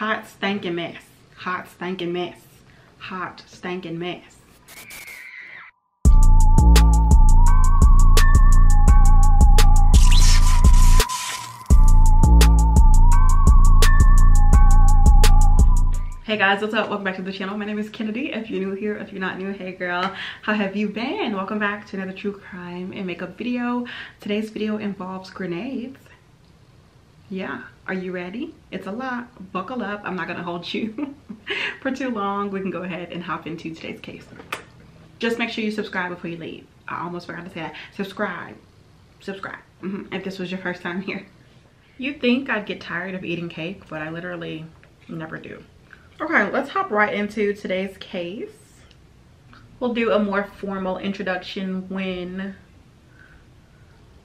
hot stinking mess hot stinking mess hot stinking mess Hey guys, what's up? Welcome back to the channel. My name is Kennedy. If you're new here, if you're not new, hey girl, how have you been? Welcome back to another true crime and makeup video. Today's video involves grenades. Yeah, are you ready? It's a lot. Buckle up. I'm not gonna hold you for too long. We can go ahead and hop into today's case. Just make sure you subscribe before you leave. I almost forgot to say that. Subscribe. Subscribe. Mm -hmm. If this was your first time here. You'd think I'd get tired of eating cake, but I literally never do. Okay, let's hop right into today's case. We'll do a more formal introduction when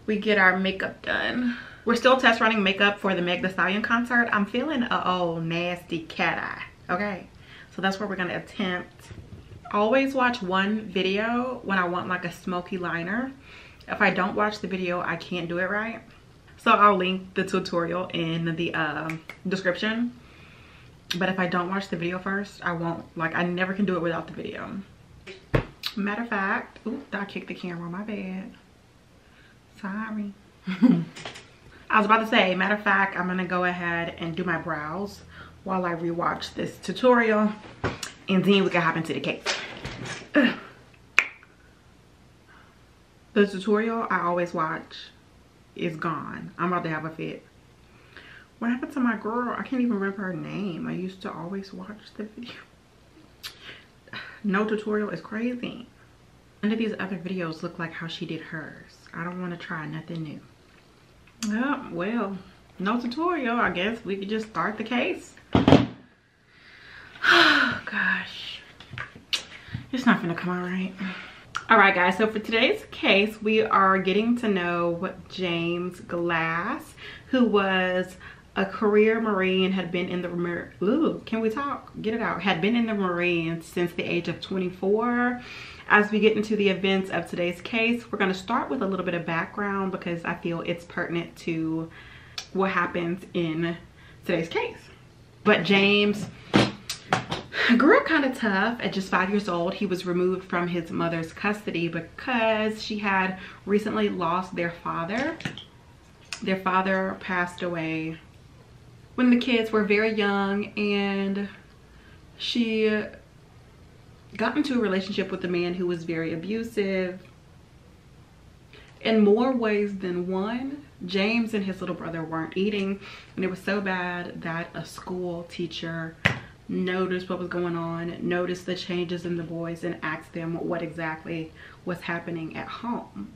we get our makeup done. We're still test running makeup for the Meg Thee Stallion concert. I'm feeling a oh nasty cat eye, okay? So that's what we're gonna attempt. Always watch one video when I want like a smoky liner. If I don't watch the video, I can't do it right. So I'll link the tutorial in the uh, description but if I don't watch the video first, I won't. Like, I never can do it without the video. Matter of fact, I kicked the camera, my bad. Sorry. I was about to say, matter of fact, I'm gonna go ahead and do my brows while I rewatch this tutorial and then we can hop into the cake. The tutorial I always watch is gone. I'm about to have a fit. What happened to my girl? I can't even remember her name. I used to always watch the video. No tutorial is crazy. None of these other videos look like how she did hers. I don't want to try nothing new. Oh, well, no tutorial. I guess we could just start the case. Oh, gosh. It's not gonna come out right. All right, guys, so for today's case, we are getting to know James Glass, who was a career Marine had been in the Ooh, can we talk? Get it out. Had been in the Marines since the age of 24. As we get into the events of today's case, we're going to start with a little bit of background because I feel it's pertinent to what happens in today's case. But James grew up kind of tough at just five years old. He was removed from his mother's custody because she had recently lost their father. Their father passed away when the kids were very young and she got into a relationship with a man who was very abusive in more ways than one james and his little brother weren't eating and it was so bad that a school teacher noticed what was going on noticed the changes in the boys and asked them what exactly was happening at home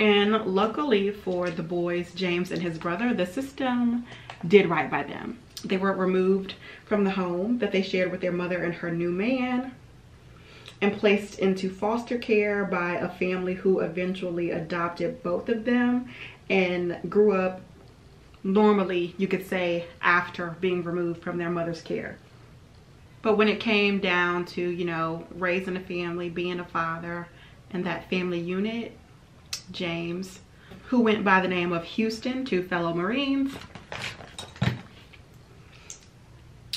and luckily for the boys, James and his brother, the system did right by them. They were removed from the home that they shared with their mother and her new man and placed into foster care by a family who eventually adopted both of them and grew up normally, you could say, after being removed from their mother's care. But when it came down to, you know, raising a family, being a father, and that family unit, James, who went by the name of Houston to fellow Marines,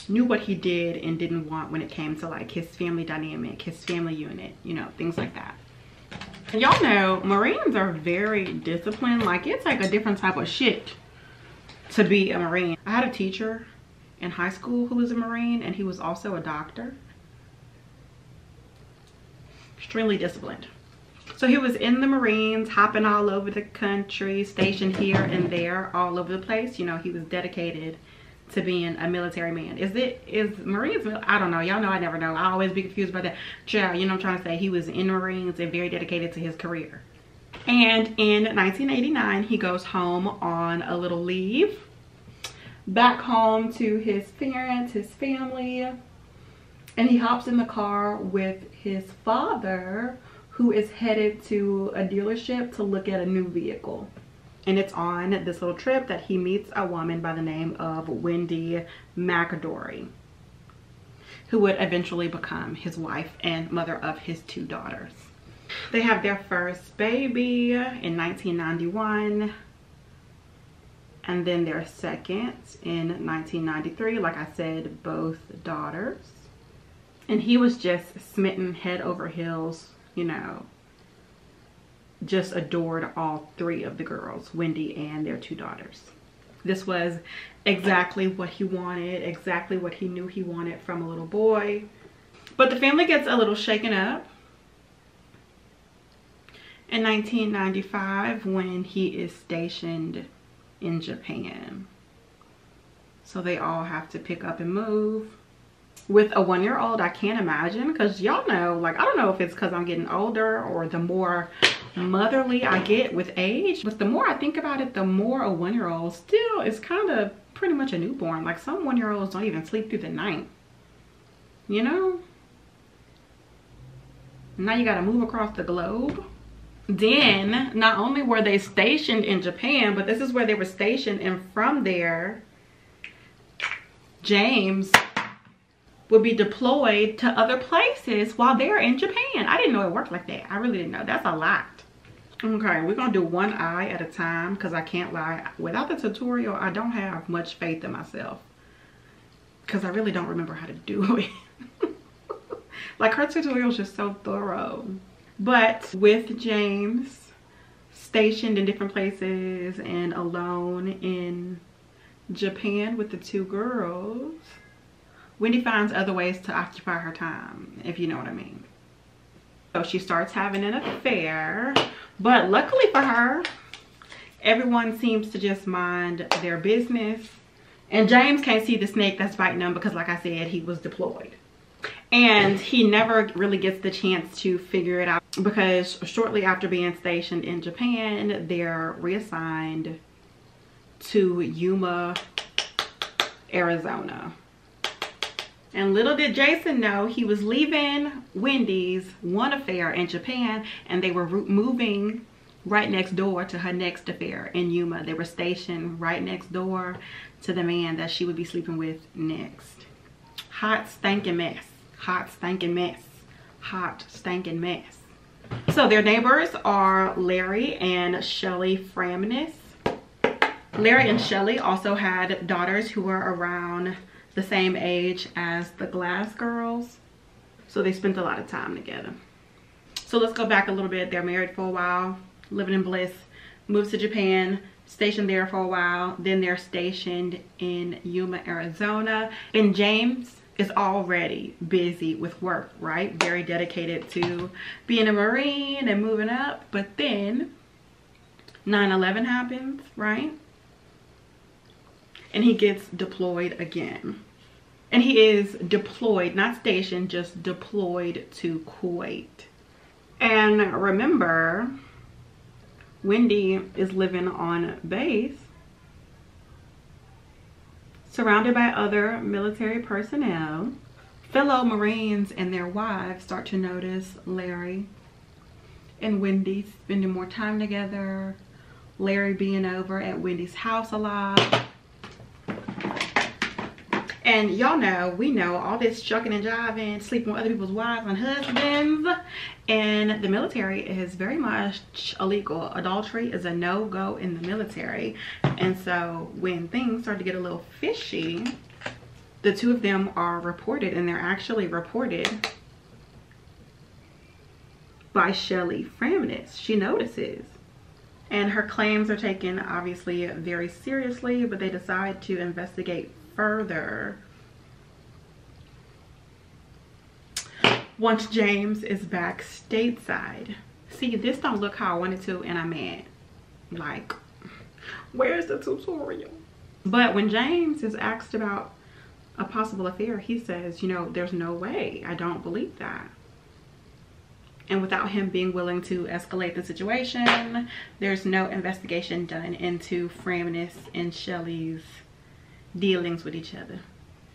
knew what he did and didn't want when it came to like his family dynamic, his family unit, you know, things like that. And y'all know Marines are very disciplined. Like it's like a different type of shit to be a Marine. I had a teacher in high school who was a Marine and he was also a doctor. Extremely disciplined. So he was in the Marines, hopping all over the country, stationed here and there, all over the place. You know, he was dedicated to being a military man. Is it, is Marines, I don't know. Y'all know I never know. I always be confused by that. Child, you know I'm trying to say? He was in Marines and very dedicated to his career. And in 1989, he goes home on a little leave. Back home to his parents, his family. And he hops in the car with his father, who is headed to a dealership to look at a new vehicle. And it's on this little trip that he meets a woman by the name of Wendy McAdory, who would eventually become his wife and mother of his two daughters. They have their first baby in 1991. and then their second in 1993 like i said both daughters and he was just smitten head over heels you know just adored all three of the girls wendy and their two daughters this was exactly what he wanted exactly what he knew he wanted from a little boy but the family gets a little shaken up in 1995 when he is stationed in Japan. So they all have to pick up and move. With a one-year-old, I can't imagine because y'all know, like, I don't know if it's because I'm getting older or the more motherly I get with age. But the more I think about it, the more a one-year-old still is kind of pretty much a newborn. Like some one-year-olds don't even sleep through the night. You know? Now you got to move across the globe then not only were they stationed in Japan, but this is where they were stationed and from there, James would be deployed to other places while they're in Japan. I didn't know it worked like that. I really didn't know. That's a lot. Okay, we're gonna do one eye at a time because I can't lie. Without the tutorial, I don't have much faith in myself because I really don't remember how to do it. like her tutorial is just so thorough. But with James stationed in different places and alone in Japan with the two girls, Wendy finds other ways to occupy her time, if you know what I mean. So she starts having an affair, but luckily for her, everyone seems to just mind their business. And James can't see the snake that's biting him because like I said, he was deployed and he never really gets the chance to figure it out because shortly after being stationed in Japan, they're reassigned to Yuma, Arizona. And little did Jason know he was leaving Wendy's one affair in Japan and they were moving right next door to her next affair in Yuma. They were stationed right next door to the man that she would be sleeping with next. Hot stinking mess hot stinking mess hot stinking mess so their neighbors are larry and shelly Framness. larry and shelly also had daughters who were around the same age as the glass girls so they spent a lot of time together so let's go back a little bit they're married for a while living in bliss moves to japan stationed there for a while then they're stationed in yuma arizona and james is already busy with work, right? Very dedicated to being a Marine and moving up. But then 9-11 happens, right? And he gets deployed again. And he is deployed, not stationed, just deployed to Kuwait. And remember, Wendy is living on base Surrounded by other military personnel, fellow Marines and their wives start to notice Larry and Wendy spending more time together, Larry being over at Wendy's house a lot. And y'all know, we know all this chucking and jiving, sleeping with other people's wives and husbands. And the military is very much illegal. Adultery is a no-go in the military. And so when things start to get a little fishy, the two of them are reported and they're actually reported by Shelly Framness. She notices and her claims are taken obviously very seriously but they decide to investigate further once James is back stateside. See, this don't look how I wanted to and I'm mad. Like, where's the tutorial? But when James is asked about a possible affair, he says, you know, there's no way. I don't believe that. And without him being willing to escalate the situation, there's no investigation done into Framness and Shelly's dealings with each other.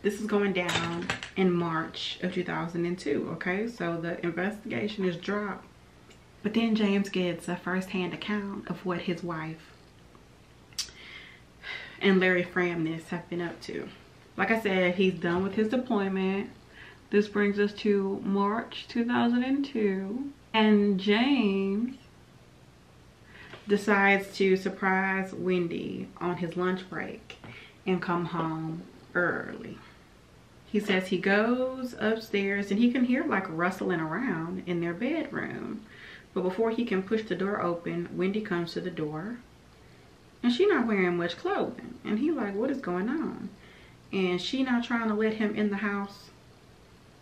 This is going down in March of 2002, okay? So the investigation is dropped. But then James gets a first-hand account of what his wife and Larry Framness have been up to. Like I said, he's done with his deployment. This brings us to March 2002. And James decides to surprise Wendy on his lunch break and come home early. He says he goes upstairs and he can hear like rustling around in their bedroom. But before he can push the door open, Wendy comes to the door and she not wearing much clothing. And he like, what is going on? And she not trying to let him in the house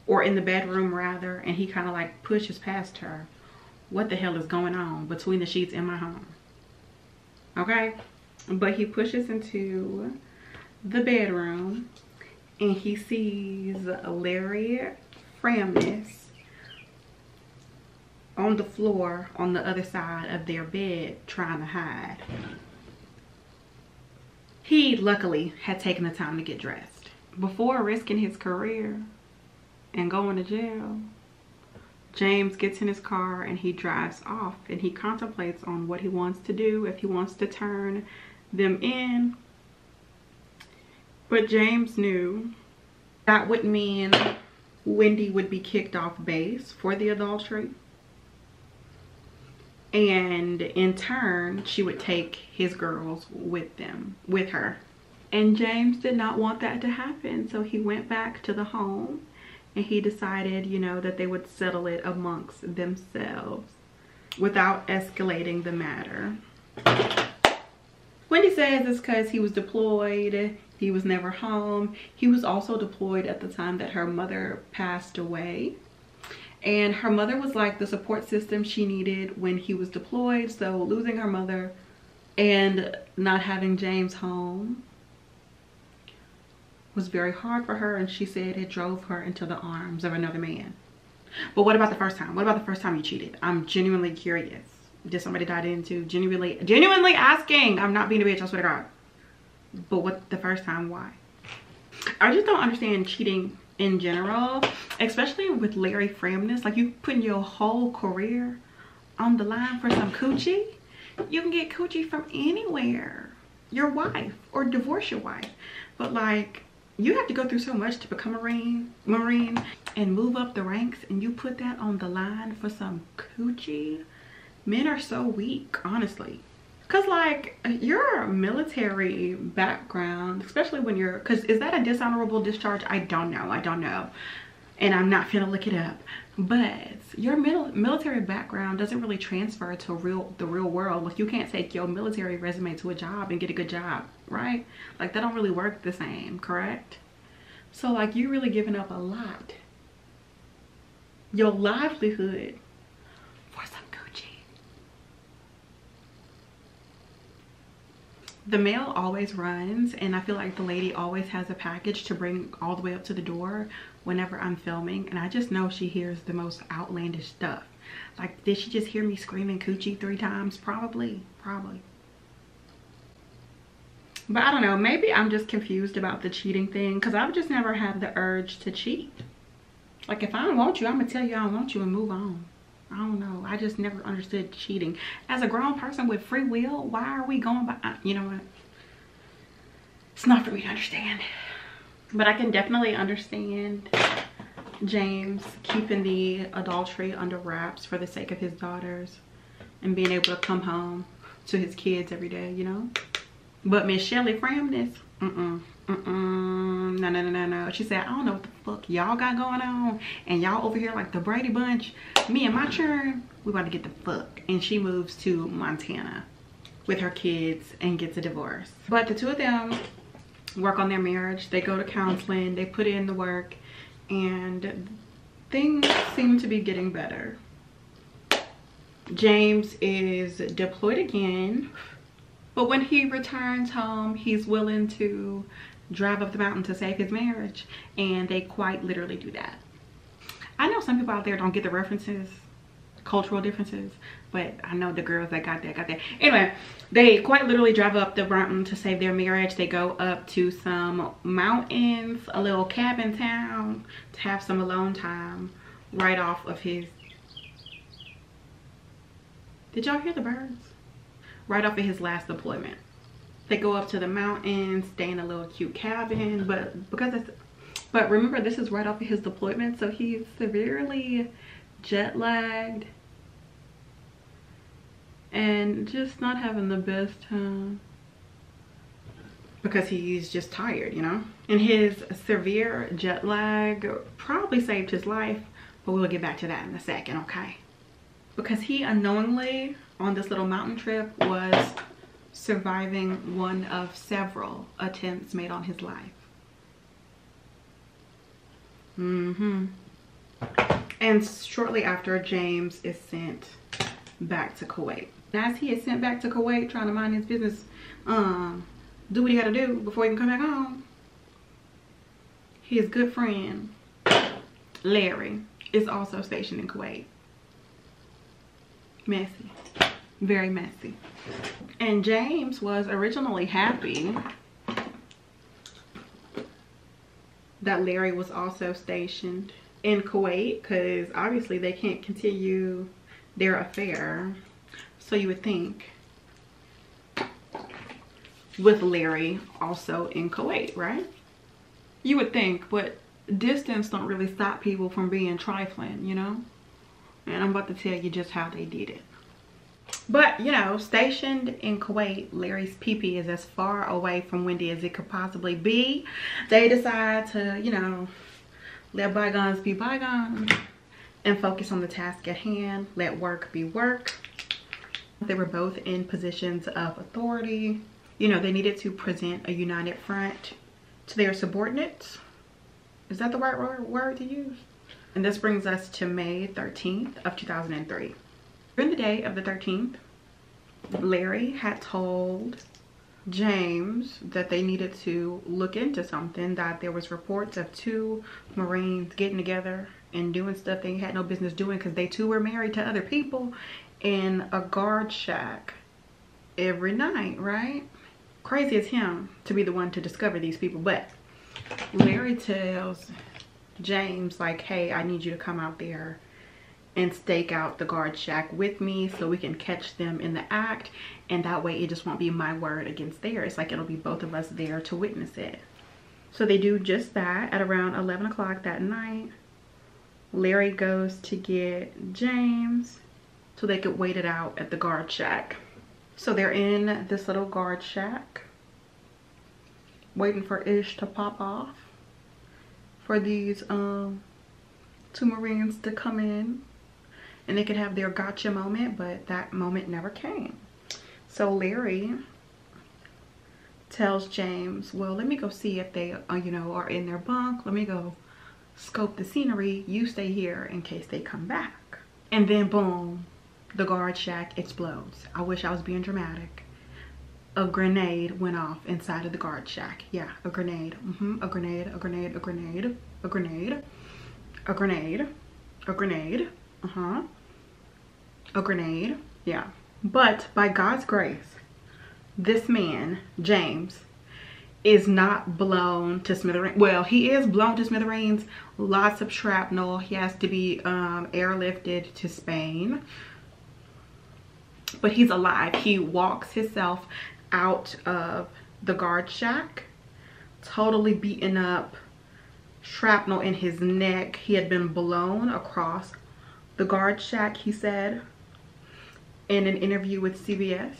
or in the bedroom rather. And he kind of like pushes past her. What the hell is going on between the sheets in my home? Okay. But he pushes into the bedroom and he sees Larry Framness on the floor on the other side of their bed trying to hide. He luckily had taken the time to get dressed. Before risking his career and going to jail, James gets in his car and he drives off and he contemplates on what he wants to do, if he wants to turn them in. But James knew that would mean Wendy would be kicked off base for the adultery. And in turn she would take his girls with them with her. And james did not want that to happen so he went back to the home and he decided you know that they would settle it amongst themselves without escalating the matter. Wendy says it's because he was deployed he was never home. He was also deployed at the time that her mother passed away. And her mother was like the support system she needed when he was deployed. So losing her mother and not having james home was very hard for her. And she said it drove her into the arms of another man. But what about the first time? What about the first time you cheated? I'm genuinely curious. Did somebody die? Into genuinely genuinely asking. I'm not being a bitch i swear to god but what the first time why? I just don't understand cheating in general especially with larry framness. Like you putting your whole career on the line for some coochie? You can get coochie from anywhere. Your wife or divorce your wife. But like you have to go through so much to become a marine marine and move up the ranks and you put that on the line for some coochie? Men are so weak honestly Cause like your military background, especially when you're, cause is that a dishonorable discharge? I don't know, I don't know. And I'm not gonna look it up. But your mil military background doesn't really transfer to real the real world. Like you can't take your military resume to a job and get a good job, right? Like that don't really work the same, correct? So like you're really giving up a lot. Your livelihood the mail always runs and I feel like the lady always has a package to bring all the way up to the door whenever I'm filming and I just know she hears the most outlandish stuff. Like did she just hear me screaming coochie three times? Probably, probably. But I don't know, maybe I'm just confused about the cheating thing because I've just never had the urge to cheat. Like if I don't want you, I'm gonna tell you I don't want you and move on. I don't know. I just never understood cheating. As a grown person with free will, why are we going by, uh, you know what? It's not for me to understand. But I can definitely understand James keeping the adultery under wraps for the sake of his daughters and being able to come home to his kids every day, you know? But Miss Shelly Framness, mm-mm. Mm-mm. No, no, no, no, no. She said, I don't know what the fuck y'all got going on. And y'all over here like the Brady Bunch. Me and my churn, we about to get the fuck. And she moves to Montana with her kids and gets a divorce. But the two of them work on their marriage. They go to counseling. They put in the work. And things seem to be getting better. James is deployed again. But when he returns home, he's willing to drive up the mountain to save his marriage and they quite literally do that. I know some people out there don't get the references cultural differences but i know the girls that got that got that. Anyway they quite literally drive up the mountain to save their marriage. They go up to some mountains a little cabin town to have some alone time right off of his did y'all hear the birds? Right off of his last deployment they go up to the mountains stay in a little cute cabin but because it's but remember this is right off of his deployment so he's severely jet lagged and just not having the best time because he's just tired, you know? And his severe jet lag probably saved his life, but we'll get back to that in a second, okay? Because he unknowingly on this little mountain trip was surviving one of several attempts made on his life. Mm-hmm. And shortly after, James is sent back to Kuwait. As he is sent back to Kuwait trying to mind his business, um, do what he got to do before he can come back home. His good friend, Larry, is also stationed in Kuwait. Messy. Very messy. And James was originally happy that Larry was also stationed in Kuwait because obviously they can't continue their affair. So you would think with Larry also in Kuwait, right? You would think, but distance don't really stop people from being trifling, you know? And I'm about to tell you just how they did it. But, you know, stationed in Kuwait, Larry's PP is as far away from Wendy as it could possibly be. They decide to, you know, let bygones be bygones and focus on the task at hand. Let work be work. They were both in positions of authority you know, they needed to present a united front to their subordinates. Is that the right word to use? And this brings us to May 13th of 2003. During the day of the 13th, Larry had told James that they needed to look into something, that there was reports of two Marines getting together and doing stuff they had no business doing because they too were married to other people in a guard shack every night, right? crazy as him to be the one to discover these people but larry tells james like hey i need you to come out there and stake out the guard shack with me so we can catch them in the act. And that way it just won't be my word against theirs. Like it'll be both of us there to witness it. So they do just that at around 11 o'clock that night. Larry goes to get james so they could wait it out at the guard shack. So they're in this little guard shack waiting for Ish to pop off for these um, two Marines to come in and they could have their gotcha moment, but that moment never came. So Larry tells James, well, let me go see if they, uh, you know, are in their bunk. Let me go scope the scenery. You stay here in case they come back. And then boom, the guard shack explodes. I wish I was being dramatic. A grenade went off inside of the guard shack. Yeah, a grenade. Mm -hmm. A grenade, a grenade, a grenade, a grenade, a grenade, a grenade. Uh-huh. A grenade. Yeah. But by God's grace, this man, James, is not blown to smithereens. Well, he is blown to smithereens. Lots of shrapnel. He has to be um, airlifted to Spain but he's alive. He walks himself out of the guard shack, totally beaten up, shrapnel in his neck. He had been blown across the guard shack, he said, in an interview with CBS.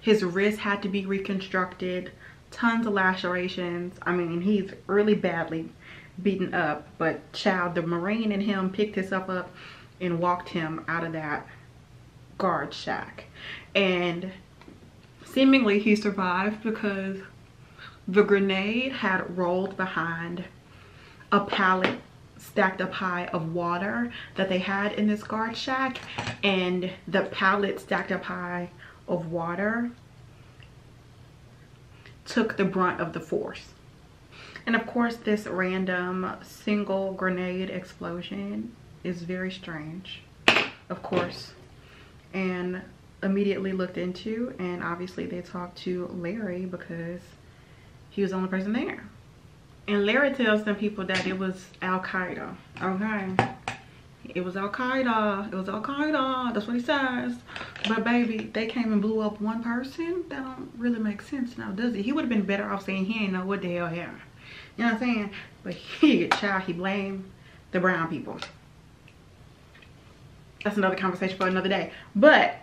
His wrist had to be reconstructed, tons of lacerations. I mean, he's really badly beaten up, but child, the Marine in him picked himself up and walked him out of that guard shack and seemingly he survived because the grenade had rolled behind a pallet stacked up high of water that they had in this guard shack and the pallet stacked up high of water took the brunt of the force and of course this random single grenade explosion is very strange of course and immediately looked into and obviously they talked to Larry because he was the only person there. And Larry tells them people that it was Al-Qaeda, okay? It was Al-Qaeda, it was Al-Qaeda, that's what he says. But baby, they came and blew up one person? That don't really make sense now, does it? He would have been better off saying he ain't know what the hell happened. You know what I'm saying? But he, child, he blamed the brown people that's another conversation for another day but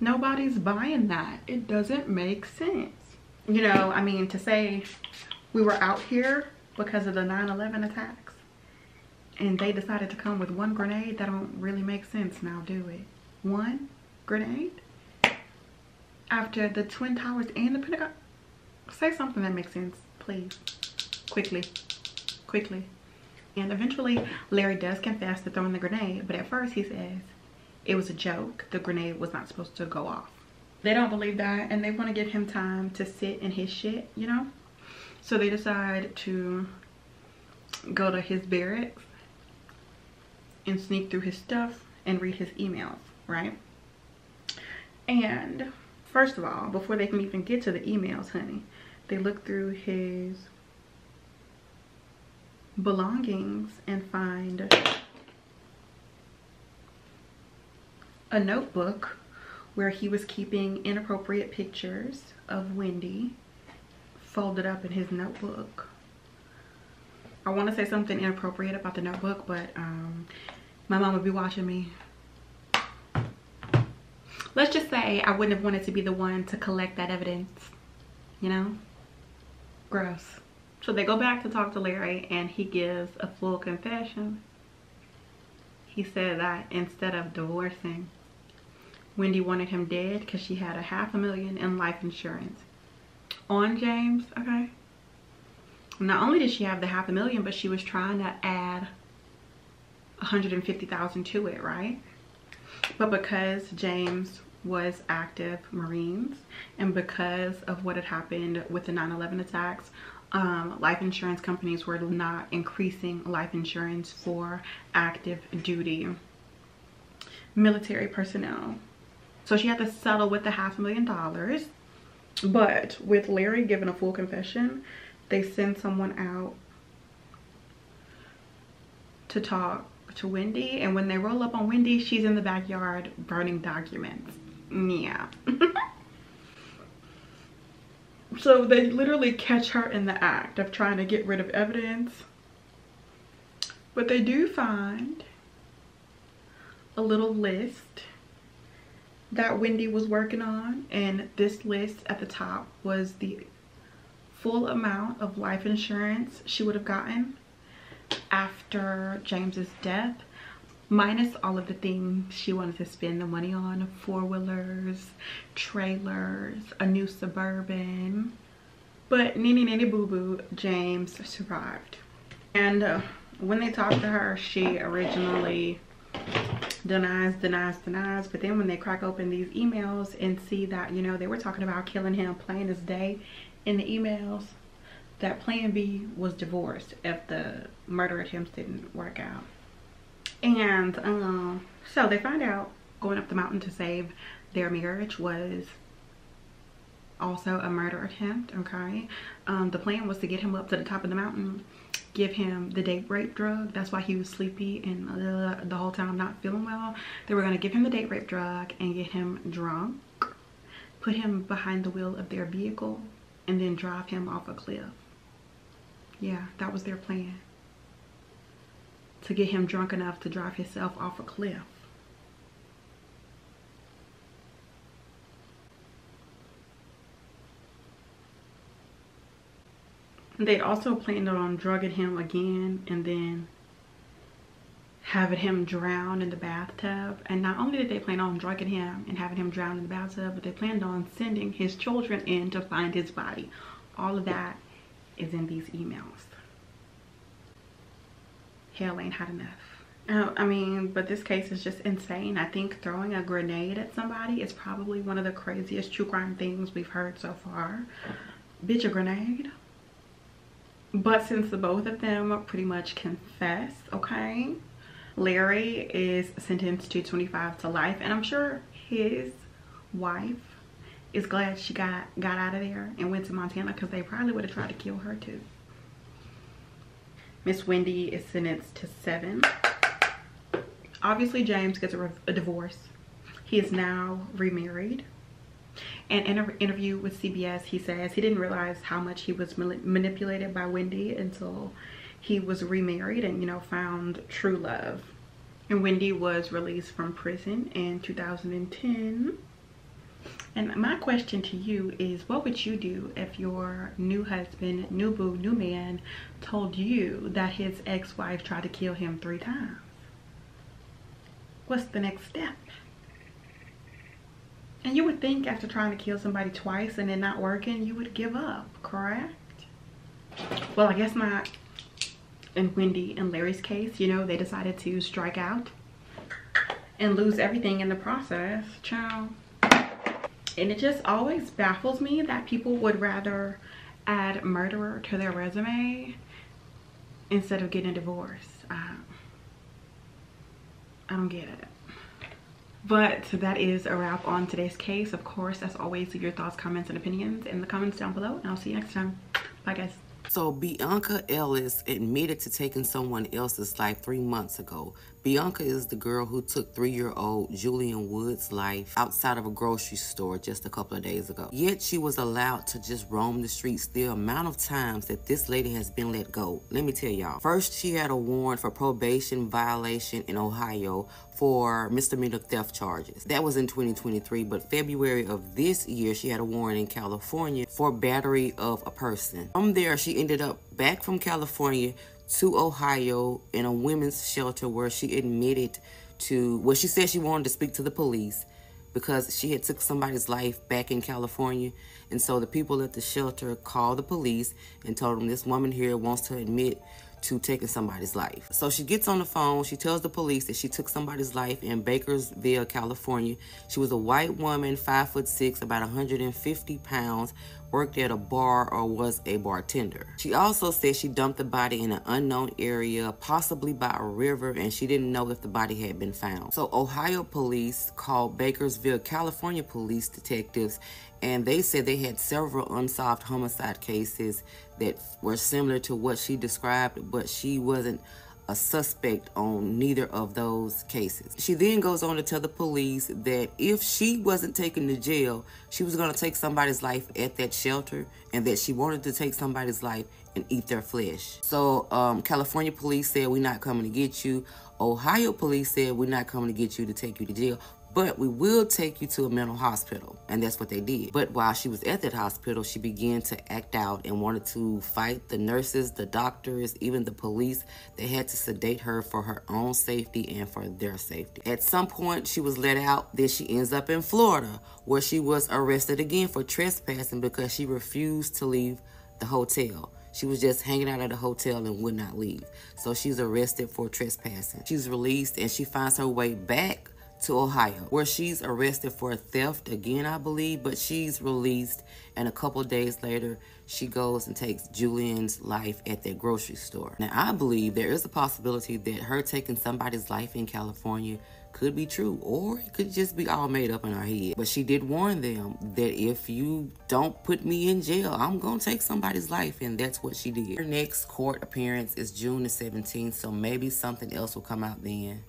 Nobody's buying that. It doesn't make sense. You know, I mean, to say we were out here because of the 9-11 attacks and they decided to come with one grenade, that don't really make sense now, do it? One grenade? After the Twin Towers and the Pentagon? Say something that makes sense, please. Quickly. Quickly. And eventually, Larry does confess to throwing the grenade, but at first he says it was a joke. The grenade was not supposed to go off. They don't believe that, and they want to give him time to sit in his shit, you know? So they decide to go to his barracks and sneak through his stuff and read his emails, right? And first of all, before they can even get to the emails, honey, they look through his belongings and find a notebook where he was keeping inappropriate pictures of Wendy folded up in his notebook. I want to say something inappropriate about the notebook, but um, my mom would be watching me. Let's just say I wouldn't have wanted to be the one to collect that evidence, you know? Gross. So they go back to talk to Larry and he gives a full confession. He said that instead of divorcing, Wendy wanted him dead because she had a half a million in life insurance on James, okay? Not only did she have the half a million, but she was trying to add 150,000 to it, right? But because James was active Marines and because of what had happened with the 9-11 attacks, um, life insurance companies were not increasing life insurance for active duty military personnel. So she had to settle with the half a million dollars. But with Larry giving a full confession, they send someone out to talk to Wendy. And when they roll up on Wendy, she's in the backyard burning documents. Yeah. so they literally catch her in the act of trying to get rid of evidence. But they do find a little list that Wendy was working on and this list at the top was the full amount of life insurance she would have gotten after James's death minus all of the things she wanted to spend the money on four-wheelers trailers a new suburban. But nini nini boo boo james survived. And uh, when they talked to her she originally denies denies denies. But then when they crack open these emails and see that you know they were talking about killing him plain as day in the emails that plan b was divorced if the murder attempts didn't work out. And um so they find out going up the mountain to save their marriage was also a murder attempt okay? Um the plan was to get him up to the top of the mountain give him the date rape drug. That's why he was sleepy and uh, the whole time not feeling well. They were going to give him the date rape drug and get him drunk, put him behind the wheel of their vehicle, and then drive him off a cliff. Yeah, that was their plan. To get him drunk enough to drive himself off a cliff. They also planned on drugging him again and then having him drown in the bathtub. And not only did they plan on drugging him and having him drown in the bathtub, but they planned on sending his children in to find his body. All of that is in these emails. Hell ain't had enough. Uh, I mean, but this case is just insane. I think throwing a grenade at somebody is probably one of the craziest true crime things we've heard so far. Bitch, a grenade? But since the both of them pretty much confess okay larry is sentenced to 25 to life and i'm sure his wife is glad she got got out of there and went to montana because they probably would have tried to kill her too. Miss wendy is sentenced to seven. Obviously james gets a, a divorce. He is now remarried and in an interview with CBS, he says he didn't realize how much he was manipulated by Wendy until he was remarried and, you know, found true love. And Wendy was released from prison in 2010. And my question to you is what would you do if your new husband, new boo, new man told you that his ex-wife tried to kill him three times? What's the next step? And you would think after trying to kill somebody twice and it not working, you would give up, correct? Well, I guess not in Wendy and Larry's case, you know, they decided to strike out and lose everything in the process. Child and it just always baffles me that people would rather add murderer to their resume instead of getting a divorce. I don't get it. But that is a wrap on today's case. Of course, as always, leave your thoughts, comments, and opinions in the comments down below. And I'll see you next time. Bye, guys. So Bianca Ellis admitted to taking someone else's life three months ago. Bianca is the girl who took three-year-old Julian Wood's life outside of a grocery store just a couple of days ago. Yet she was allowed to just roam the streets the amount of times that this lady has been let go. Let me tell y'all. First, she had a warrant for probation violation in Ohio for misdemeanor theft charges. That was in 2023, but February of this year, she had a warrant in California for battery of a person. From there, she ended up back from California to Ohio in a women's shelter where she admitted to, well, she said she wanted to speak to the police because she had took somebody's life back in California. And so the people at the shelter called the police and told them this woman here wants to admit to taking somebody's life. So she gets on the phone. She tells the police that she took somebody's life in Bakersville, California. She was a white woman, five foot six, about 150 pounds, worked at a bar or was a bartender. She also said she dumped the body in an unknown area, possibly by a river, and she didn't know if the body had been found. So Ohio police called Bakersville, California police detectives, and they said they had several unsolved homicide cases that were similar to what she described, but she wasn't a suspect on neither of those cases. She then goes on to tell the police that if she wasn't taken to jail, she was going to take somebody's life at that shelter and that she wanted to take somebody's life and eat their flesh. So um, California police said, we're not coming to get you. Ohio police said, we're not coming to get you to take you to jail but we will take you to a mental hospital. And that's what they did. But while she was at that hospital, she began to act out and wanted to fight the nurses, the doctors, even the police. They had to sedate her for her own safety and for their safety. At some point, she was let out. Then she ends up in Florida, where she was arrested again for trespassing because she refused to leave the hotel. She was just hanging out at a hotel and would not leave. So she's arrested for trespassing. She's released and she finds her way back to Ohio, where she's arrested for theft again, I believe, but she's released. And a couple days later, she goes and takes Julian's life at that grocery store. Now, I believe there is a possibility that her taking somebody's life in California could be true, or it could just be all made up in her head. But she did warn them that if you don't put me in jail, I'm gonna take somebody's life, and that's what she did. Her next court appearance is June the 17th, so maybe something else will come out then.